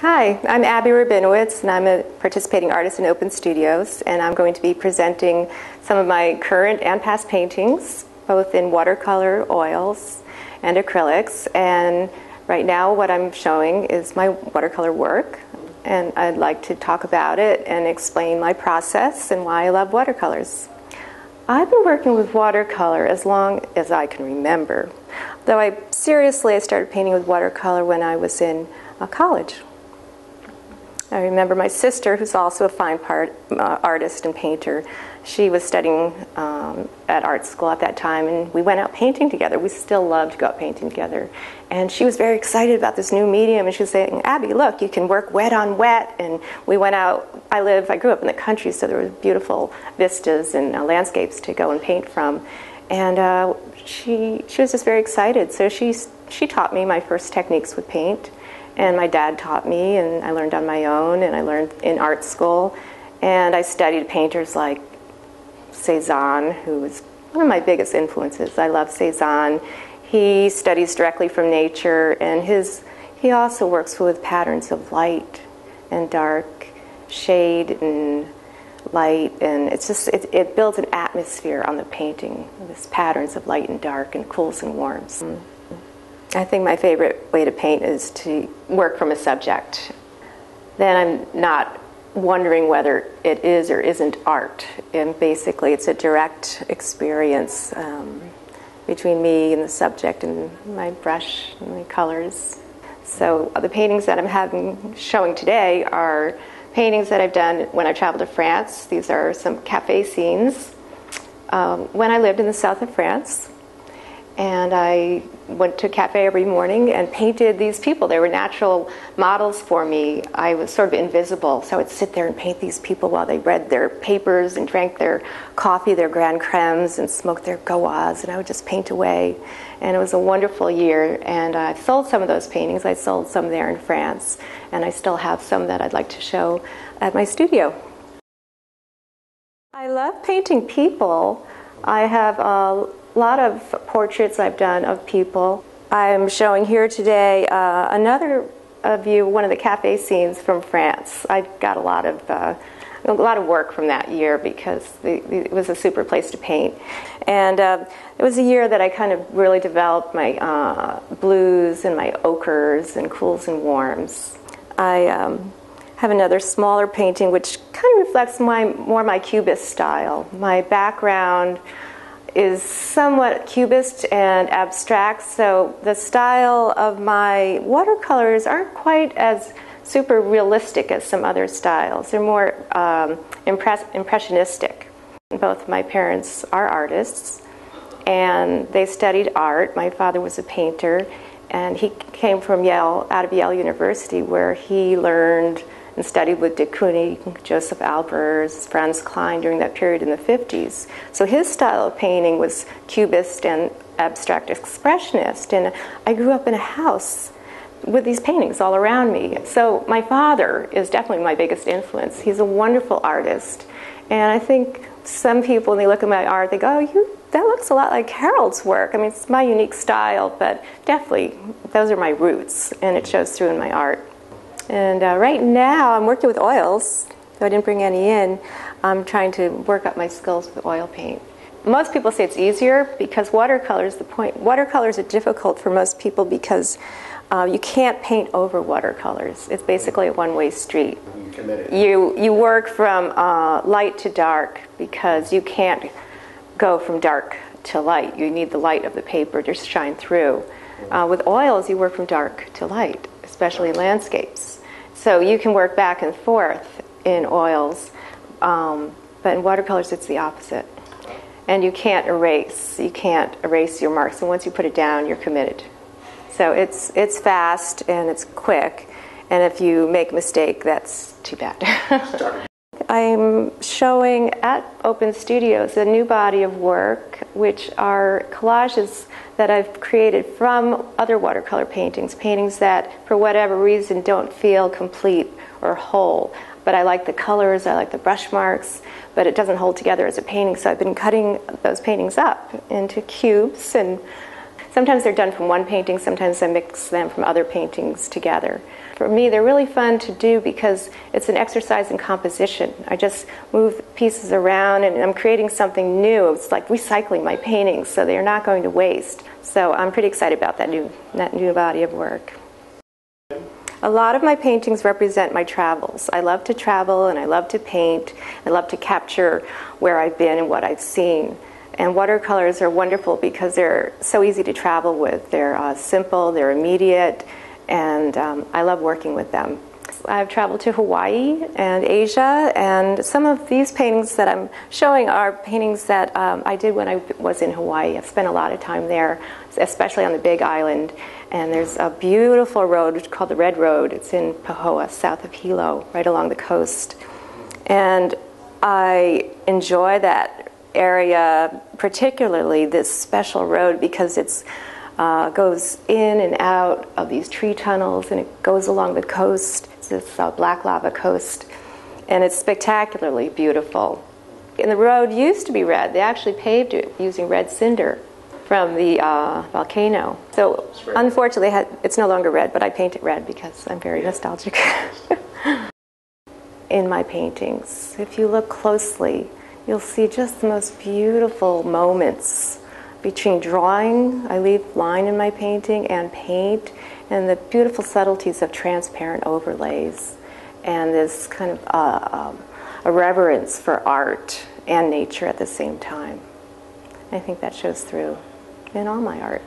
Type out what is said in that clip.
Hi, I'm Abbie Rabinowitz, and I'm a participating artist in Open Studios, and I'm going to be presenting some of my current and past paintings, both in watercolor, oils, and acrylics. And right now, what I'm showing is my watercolor work, and I'd like to talk about it and explain my process and why I love watercolors. I've been working with watercolor as long as I can remember, though I seriously I started painting with watercolor when I was in uh, college. I remember my sister, who's also a fine part, uh, artist and painter, she was studying um, at art school at that time, and we went out painting together. We still love to go out painting together. And she was very excited about this new medium, and she was saying, Abbie, look, you can work wet on wet. And we went out, I live, I grew up in the country, so there were beautiful vistas and uh, landscapes to go and paint from. And uh, she, she was just very excited. So she, she taught me my first techniques with paint and my dad taught me, and I learned on my own, and I learned in art school. And I studied painters like Cezanne, who was one of my biggest influences. I love Cezanne. He studies directly from nature, and his he also works with patterns of light and dark, shade and light, and it's just it, it builds an atmosphere on the painting. This patterns of light and dark, and cools and warms. I think my favorite way to paint is to work from a subject. Then I'm not wondering whether it is or isn't art. And basically, it's a direct experience um, between me and the subject and my brush and my colors. So the paintings that I'm having showing today are paintings that I've done when I traveled to France. These are some cafe scenes um, when I lived in the south of France and I went to a cafe every morning and painted these people. They were natural models for me. I was sort of invisible, so I would sit there and paint these people while they read their papers and drank their coffee, their Grand Cremes, and smoked their Gauloises, and I would just paint away. And it was a wonderful year, and I sold some of those paintings. I sold some there in France, and I still have some that I'd like to show at my studio. I love painting people. I have a a lot of portraits I've done of people. I'm showing here today uh, another you, one of the cafe scenes from France. I got a lot of uh, a lot of work from that year because the, it was a super place to paint, and uh, it was a year that I kind of really developed my uh, blues and my ochres and cools and warms. I um, have another smaller painting which kind of reflects my more my cubist style. My background is somewhat cubist and abstract, so the style of my watercolors aren't quite as super realistic as some other styles. They're more um, impress- impressionistic. Both my parents are artists, and they studied art. My father was a painter, and he came from Yale, out of Yale University, where he learned and studied with de Kooning, Josef Albers, Franz Kline during that period in the 50s. So his style of painting was cubist and abstract expressionist. And I grew up in a house with these paintings all around me. So my father is definitely my biggest influence. He's a wonderful artist. And I think some people, when they look at my art, they go, oh, you, that looks a lot like Harold's work. I mean, it's my unique style, but definitely those are my roots, and it shows through in my art. And uh, right now, I'm working with oils, though I didn't bring any in. I'm trying to work up my skills with oil paint. Most people say it's easier because watercolors, the point, watercolors are difficult for most people because uh, you can't paint over watercolors. It's basically a one way street. You, you work from uh, light to dark because you can't go from dark to light. You need the light of the paper to shine through. Uh, with oils, you work from dark to light, especially landscapes. So you can work back and forth in oils, um, but in watercolors it's the opposite. And you can't erase. You can't erase your marks. And once you put it down, you're committed. So it's it's fast and it's quick. And if you make a mistake, that's too bad. I'm showing at Open Studios a new body of work, which are collages that I've created from other watercolor paintings, paintings that, for whatever reason, don't feel complete or whole. But I like the colors, I like the brush marks, but it doesn't hold together as a painting. So I've been cutting those paintings up into cubes, and sometimes they're done from one painting, sometimes I mix them from other paintings together. for me, they're really fun to do because it's an exercise in composition. I just move pieces around and I'm creating something new. It's like recycling my paintings, so they're not going to waste. So I'm pretty excited about that new, that new body of work. A lot of my paintings represent my travels. I love to travel and I love to paint. I love to capture where I've been and what I've seen. And watercolors are wonderful because they're so easy to travel with. They're uh, simple, they're immediate, and um, I love working with them. I've traveled to Hawaii and Asia, and some of these paintings that I'm showing are paintings that um, I did when I was in Hawaii. I've spent a lot of time there, especially on the Big Island. And there's a beautiful road called the Red Road. It's in Pahoa, south of Hilo, right along the coast. And I enjoy that area, particularly this special road, because it's uh, goes in and out of these tree tunnels and it goes along the coast. It's this uh, black lava coast, and it's spectacularly beautiful. And the road used to be red. They actually paved it using red cinder from the uh, volcano. So unfortunately, it's no longer red, but I paint it red because I'm very nostalgic. In my paintings, if you look closely, you'll see just the most beautiful moments between drawing, I leave line in my painting, and paint, and the beautiful subtleties of transparent overlays, and this kind of uh, um, a reverence for art and nature at the same time. I think that shows through in all my art.